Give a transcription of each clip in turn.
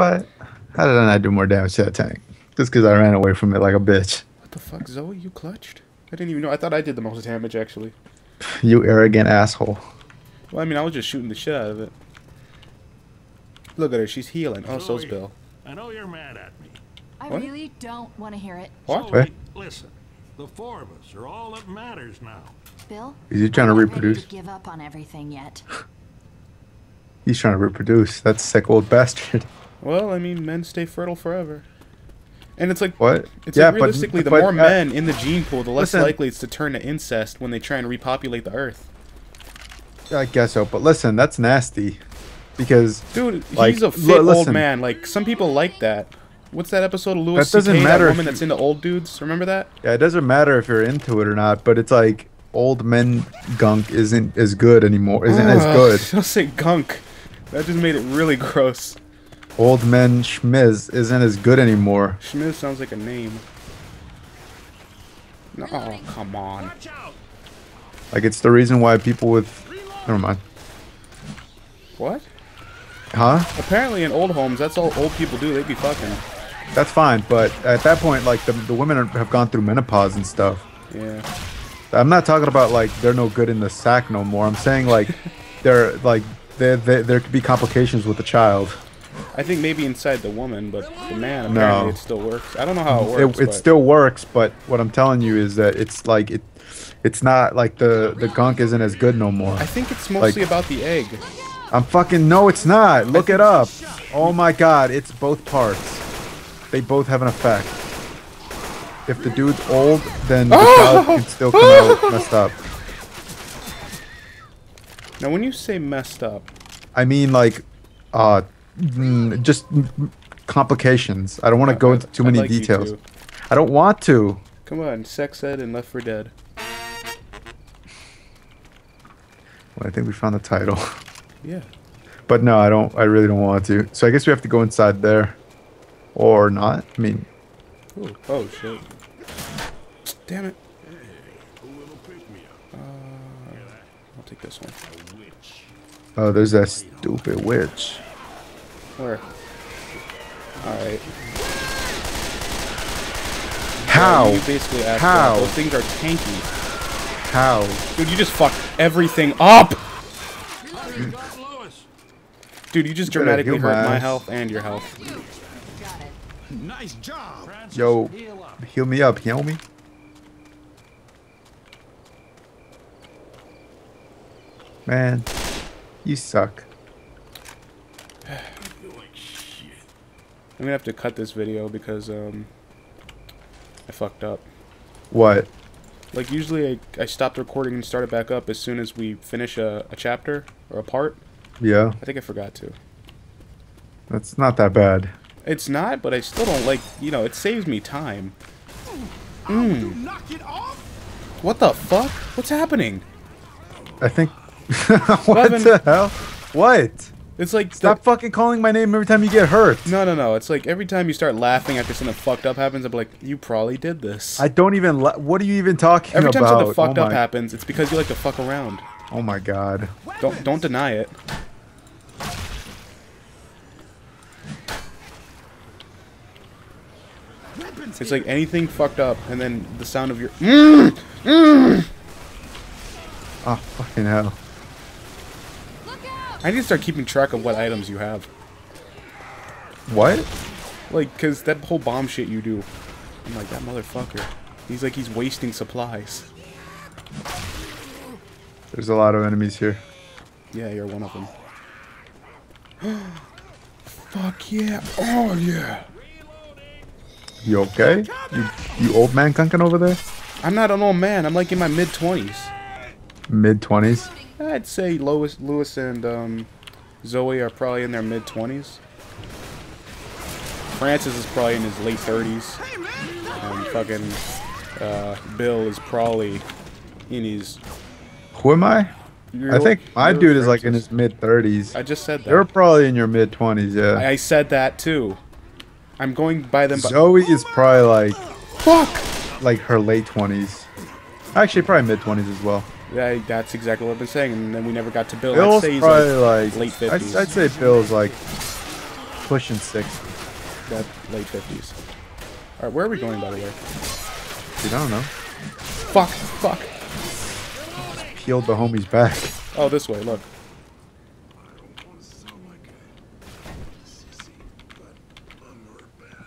What? How did I not do more damage to that tank? Just because I ran away from it like a bitch. What the fuck, Zoey? You clutched? I didn't even know. I thought I did the most damage, actually. You arrogant asshole. Well, I mean, I was just shooting the shit out of it. Look at her. She's healing. Oh, so's Bill. I know you're mad at me. I What? really don't want to hear it. What? Zoey, listen. The four of us are all that matters now. Bill? Is he trying to I'm not ready reproduce? to give up on everything yet. He's trying to reproduce. That sick old bastard. Well, I mean, men stay fertile forever. And it's like, What? it's Yeah, like but- realistically, the but, more uh, men in the gene pool, the less listen. likely it's to turn to incest when they try and repopulate the Earth. I guess so. But listen, that's nasty. Because Dude, Like, he's a fit old man. Like some people like that. What's that episode of Louis That doesn't C.K. matter That woman you- that's into old dudes. Remember that? yeah, it doesn't matter if you're into it or not. But it's like old men gunk isn't as good anymore. Isn't as good. Don't say gunk. That just made it really gross. Old Man schmiz isn't as good anymore. Schmiz sounds like a name. No, oh, come on. Like it's the reason why people with never mind. What? Huh? Apparently in old homes, that's all old people do. They be fucking. That's fine, but at that point, like the, the women are, have gone through menopause and stuff. Yeah. I'm not talking about like they're no good in the sack no more. I'm saying like they're like they they there could be complications with the child. I think maybe inside the woman, but the man No. apparently it still works. I don't know how it It, works. it but still works, but what I'm telling you is that it's like it it's not like the the gunk isn't as good no more. I think it's mostly like- about the egg. I'm fucking no, it's not. Look it up. Oh my god, it's both parts. They both have an effect. If the dude's old, then the child can still come out messed up. Now, when you say messed up, I mean, like, uh, mm, just complications. I don't want to go into too many like details. I don't want to. Come on, sex ed and Left 4 Dead. Well, I think we found the title. Yeah. But no, I don't. I really don't want to. So I guess we have to go inside there, or not. I mean, Ooh. Oh shit. Damn it. Pick-me-up. I'll take this one. Oh, there's that stupid witch. Where? All right. How? you basically asked How? Those things are tanky. How? Dude, you just fucked everything up. You got Louis. Dude, you just better dramatically heal my hurt my health and your health. Nice job. Francis, Yo, heal up. heal me up. Heal me. Man, you suck. Doing shit. I'm gonna have to cut this video because um, I fucked up. What? Like usually, I, I stopped recording and started back up as soon as we finish a, a chapter or a part. Yeah, I think I forgot to. that's not that bad. It's not, but I still don't like. You know, it saves me time. Mm. Knock it off. What the fuck? What's happening? I think. what Levin. the hell? What? It's like Stop the- fucking calling my name every time you get hurt. no, no, no. It's like every time you start laughing after something fucked up happens, I'm like, you probably did this. I don't even. La- what are you even talking about? every time something fucked oh up happens, it's because you like to fuck around. Oh my god. Don't don't deny it. It's like anything fucked up, and then the sound of your. Mm! Oh fucking hell. I need to start keeping track of what items you have. What? Like, because that whole bomb shit you do. I'm like, that motherfucker. He's like, he's wasting supplies. There's a lot of enemies here. Yeah, you're one of them. Fuck yeah. Oh, yeah. You okay? You, you old man gunking over there? I'm not an old man. I'm like in my mid-20s. Mid-20s? I'd say Lois, Louis and um, Zoey are probably in their mid twenties. Francis is probably in his late thirties, and fucking uh, Bill is probably in his. Who am I? I think my you're dude is like in his mid thirties. I just said that. You're probably in your mid twenties, yeah. I, I said that too. I'm going by them. By, Zoey is probably like fuck. like her late twenties. Actually, probably mid twenties as well. Yeah, that's exactly what I've been saying, and then we never got to Bill. I'd say he's probably like like, late I'd, 50s. I'd say Bill's like pushing 60. That late 50s. Alright, where are we going, by the way? Dude, I don't know. Fuck, fuck. Peeled the homie's back. Oh, this way, look.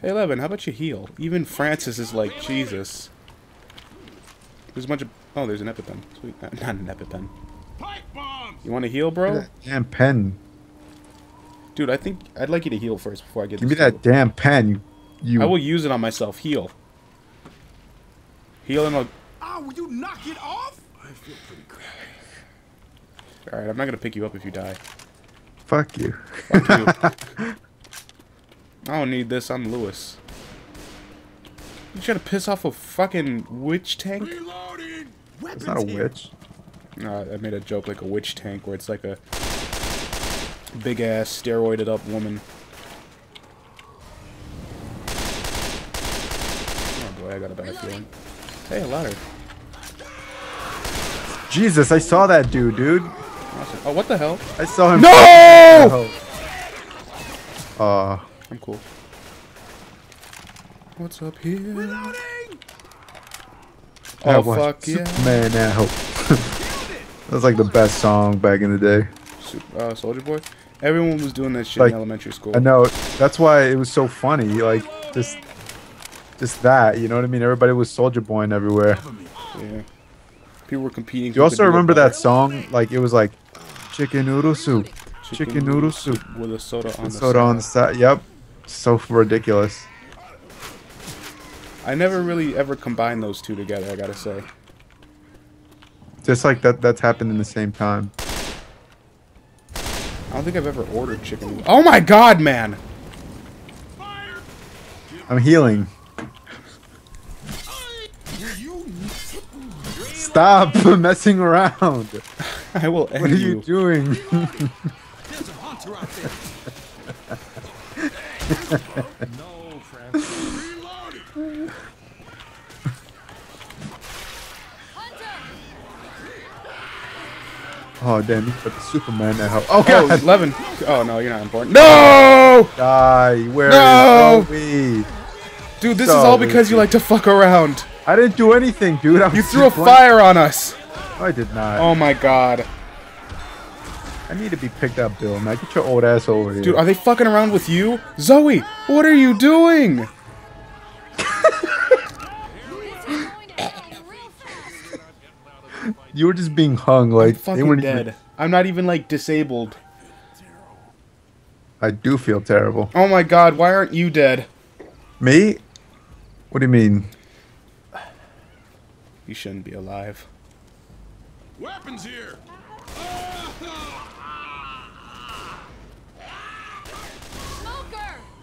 Hey, Levin, how about you heal? Even Francis is like, Jesus. There's a bunch of... Oh, there's an EpiPen. Sweet. Uh, Not an EpiPen. Pipe bombs! You want to heal, bro? Damn pen. Dude, I think I'd like you to heal first before I get Give me this that tool. damn pen. You. you I will use it on myself. Heal. Heal and I'll... Oh, will you knock it off? I feel pretty crappy. Alright, I'm not gonna pick you up if you die. Fuck you. Fuck you. I don't need this. I'm Louis. You trying to piss off a fucking witch tank? Reloading! It's not a witch. No, I made a joke like a witch tank where it's like a big ass steroided up woman. Oh boy, I got a bad feeling. Hey, a ladder. Jesus, I saw that dude, dude. Awesome. Oh, what the hell? I saw him. No! Oh. Uh, I'm cool. What's up here? Reloading! Oh fuck yeah! Superman now. that was like the best song back in the day. Super, uh, Soldier Boy. Everyone was doing that shit Like, in elementary school. I know. That's why it was so funny. Like just, just that. You know what I mean? Everybody was Soldier Boying everywhere. Yeah. People were competing. Do you also remember that song? Like it was like, chicken noodle soup, chicken, noodle soup, with a soda on the soda on the side. Yep. So ridiculous. I never really ever combined those two together. I gotta say. Just like that. That's happened in the same time. I don't think I've ever ordered chicken. Oh my god, man! I'm healing. Stop messing around. I will end What are you. you doing? There's a hunter out there. no, Francis. Reloading! Oh damn! You put the Superman that help. Oh Oh, god! 11. Oh no, you're not important. No! Die! where No! Zoey? Dude, this is all So because you like to fuck around. I didn't do anything, dude. I You threw a blank- fire on us. I did not. Oh my god. I need to be picked up, Bill. Man, get your old ass over here. Dude, are they fucking around with you? Zoey, what are you doing? You were just being hung like they Fucking weren't dead. even. I'm not even like disabled. I do feel terrible. Oh my god, why aren't you dead? Me? What do you mean? You shouldn't be alive. Weapons here!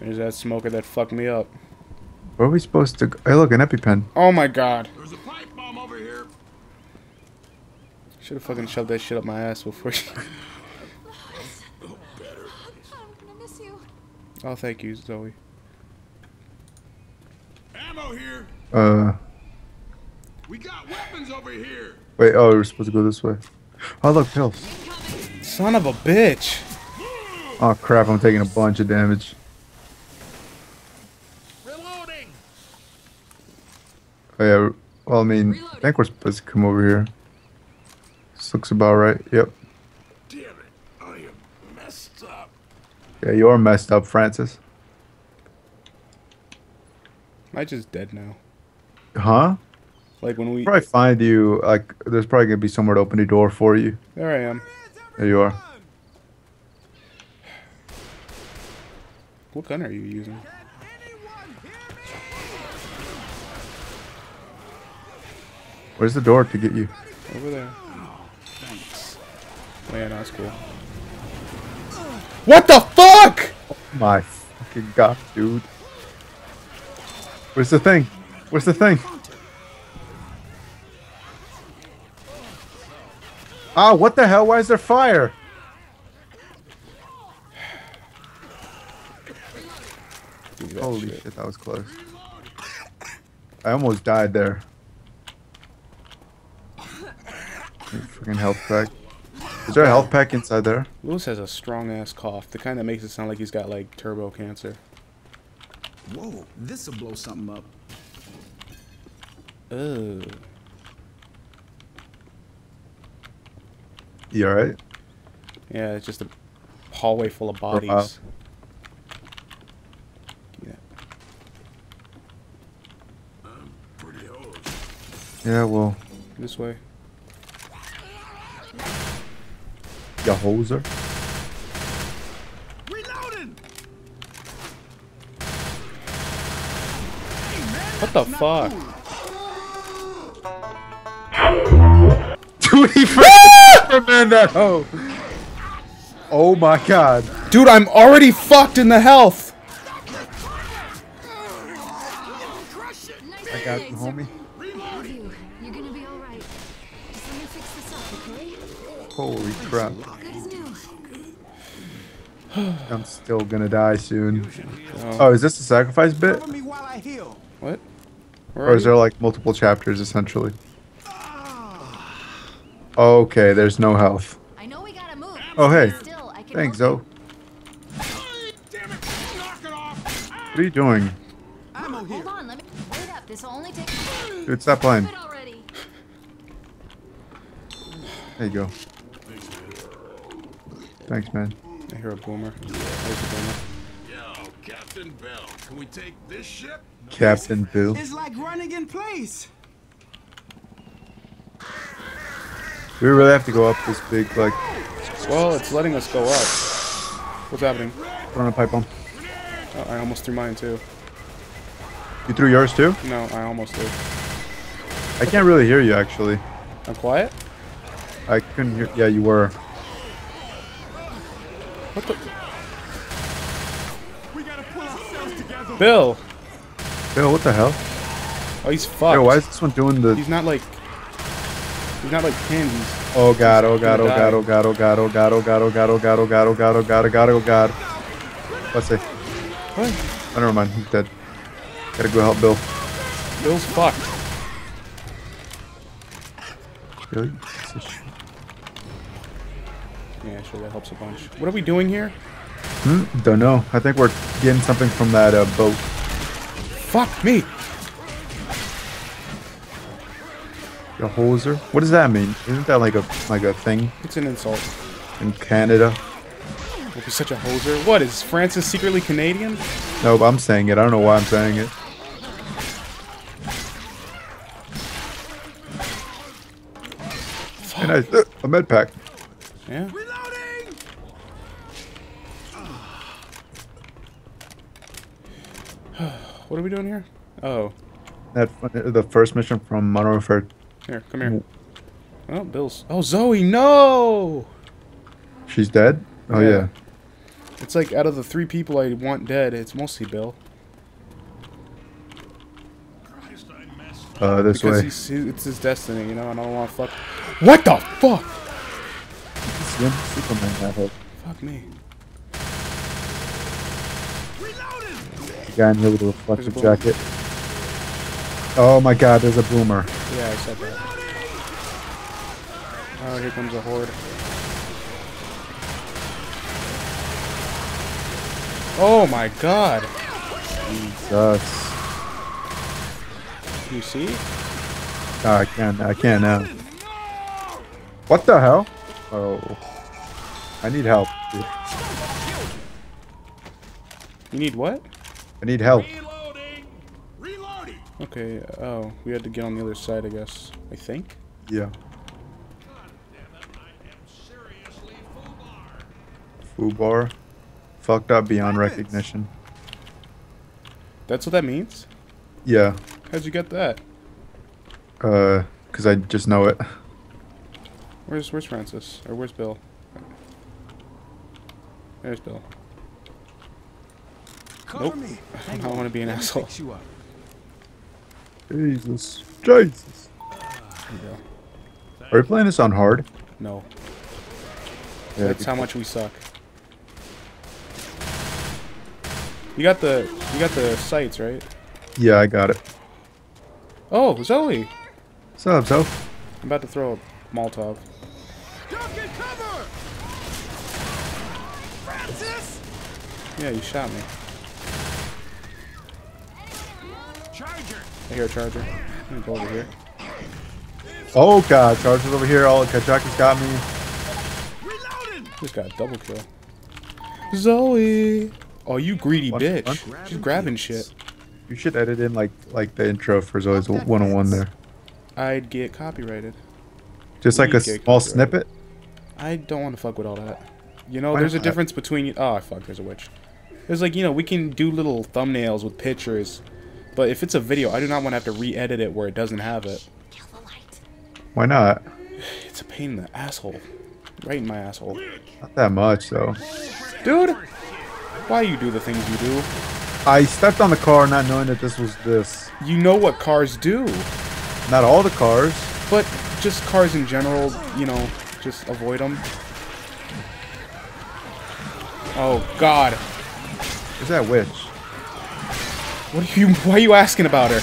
There's that smoker that fucked me up. Where are we supposed to? go? Hey, look, an EpiPen. Oh my god. There's a pipe bomb over here. Should have fucking shoved that shit up my ass before you... I'm gonna miss you. Oh, thank you, Zoey. Ammo here. Uh, We got weapons over here. wait. Oh, we're supposed to go this way. Oh, look, pills. Son of a bitch. Oh crap! I'm taking a bunch of damage. Reloading. Oh yeah. Well, I mean, I think we're supposed to come over here. This looks about right. Yep. Damn it. I am messed up. Yeah, you're messed up, Francis. Am I just dead now? Huh? Like when we... Probably find you. Like, there's probably gonna be somewhere to open the door for you. There I am. There you are. What gun are you using? Where's the door to get you? Over there. Thanks. Oh yeah, no, that's cool. What the fuck? My fucking god, dude. Where's the thing? Where's the thing? Ah, what the hell? Why is there fire? Dude, Holy shit. shit, that was close. I almost died there. Freaking health pack. Is there a health pack inside there? Louis has a strong ass cough. The kind that makes it sound like he's got like turbo cancer. Whoa, this'll blow something up. Ugh. You alright? Yeah, it's just a hallway full of bodies. Yeah. Pretty hose. Yeah, well, This way. You hoser. Reloading! What the fuck? Dude, he freaking man that hoe. Oh my god. Dude, I'm already fucked in the health. I got homie. Love you. You're gonna be all right. Just let me fix this up, okay? Holy crap. Good as new. I'm still gonna die soon. Oh, oh is this the sacrifice bit? Cover me while I heal. What? Where Or is you? there like multiple chapters essentially? Okay, there's no health. I know we gotta move. Oh, hey. Still, I can Thanks, help Zoey. Damn it! Knock it off! What are you doing? Ammo here. Hold on, let me wait up. This will only take Dude, stop playing. There you go. Thanks, man. I hear a boomer. There's a boomer. Yo, Captain Bell, can we take this ship? Captain Bill. It's like running in place. We really have to go up this big, like, Well, it's letting us go up. What's happening? put on a pipe bomb? Oh, I almost threw mine too. You threw yours too? No, I almost did. I can't really hear you, actually. I'm quiet? I couldn't hear. Yeah, you were. What the? We gotta pull ourselves together. Bill! Bill, what the hell? Oh, he's fucked. Yo, why is this one doing the. He's not like. He's not like pinned. Oh god, oh god, oh god, oh god, oh god, oh god, oh god, oh god, oh god, oh god, oh god, oh god, oh god, oh god. Let's see. What? Oh, never mind. He's dead. Gotta go help Bill. Bill's fucked. Really? Piece of shit. Yeah, sure, that helps a bunch. What are we doing here? Hmm? Don't know. I think we're getting something from that uh, boat. Fuck me! The hoser. What does that mean? Isn't that like a like a thing It's an insult. in Canada? You're such a hoser. What, is Francis secretly Canadian? No, but I'm saying it. I don't know why I'm saying it. And I, uh, a med pack. Yeah? Reloading! What are we doing here? Oh, That the first mission from Modern Warfare. here, come here. Oh, Bill's. Oh, Zoey, no! She's dead. Oh Yeah. yeah. It's like out of the three people I want dead, it's mostly Bill. I Uh, this Because way. he's, he, it's his destiny, you know, and I don't want to fuck. What the fuck? Superman that hook. Fuck me. Reloading! The guy in here with a reflective a jacket. Oh my God! There's a boomer. Yeah, I said that. Oh, here comes a horde. Oh my god! Jesus. You see? Ah, I can't. I can't now. What the hell? Oh. I need help. dude. You need what? I need help. Reloading! Reloading! Okay, oh, we had to get on the other side, I guess. I think? Yeah. Damn it, I am seriously foobar. Fubar. Fucked up beyond recognition. That's what that means? Yeah. How'd you get that? Uh, cause I just know it. Where's where's Francis? Or where's Bill? There's Bill. Nope. I don't want to be an asshole. Jesus. Jesus. Are we playing this on hard? No. Yeah, That's how much we suck. You got the you got the sights, right? Yeah, I got it. Oh, Zoey. What's up, Zoey? I'm about to throw a Molotov. Yeah, you shot me. I hear a charger. Let me go over here. Oh god, Charger's over here. Oh, all Kajaki's got me. Reloading! Just got a double kill. Zoey! Oh, you greedy One- bitch. one- She's grabbing shit. You should edit in like like the intro for Zoey's 101 there. I'd get copyrighted. Just like a We get small snippet. I don't want to fuck with all that. You know, Why there's a difference between. Oh, fuck, there's a witch. There's like, you know, we can do little thumbnails with pictures. But if it's a video, I do not want to have to re edit it where it doesn't have it. Kill the light. Why not? It's a pain in the asshole. Right in my asshole. Not that much though. Dude! Why you do the things you do? I stepped on the car not knowing that this was this. You know what cars do. Not all the cars. But just cars in general, you know, just avoid them. Oh God! Is that witch? What are you? Why are you asking about her?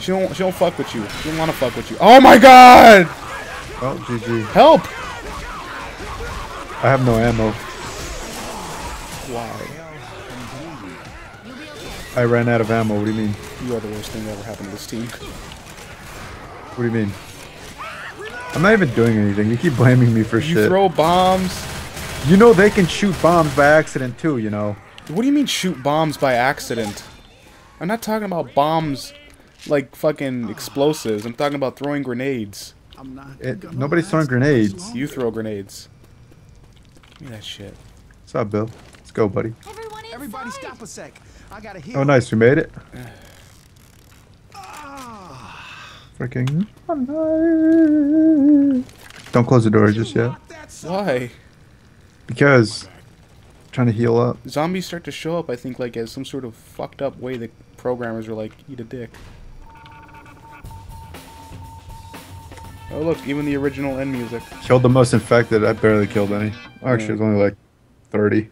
She don't. She don't fuck with you. She don't want to fuck with you. Oh my God! Oh, GG. Help! I have no ammo. Why? I ran out of ammo. What do you mean? You are the worst thing that ever happened to this team. What do you mean? I'm not even doing anything. You keep blaming me for You shit. throw bombs. you know they can shoot bombs by accident too. You know. What do you mean shoot bombs by accident? I'm not talking about bombs like fucking explosives. I'm talking about throwing grenades. I'm not. It, nobody's throwing grenades. You throw grenades. Give me that shit. What's up, Bill? Let's go, buddy. Everyone. Everybody stop a sec. I gotta heal. Oh, nice. We made it. Ah, Freaking. Don't close the door just yet. lock that son- Why? Because. Trying to heal up. Zombies start to show up, I think, like as some sort of fucked up way that programmers were like, eat a dick. Oh look, even the original end music. Killed the most infected. I barely killed any. Actually, Yeah. it was only like 30.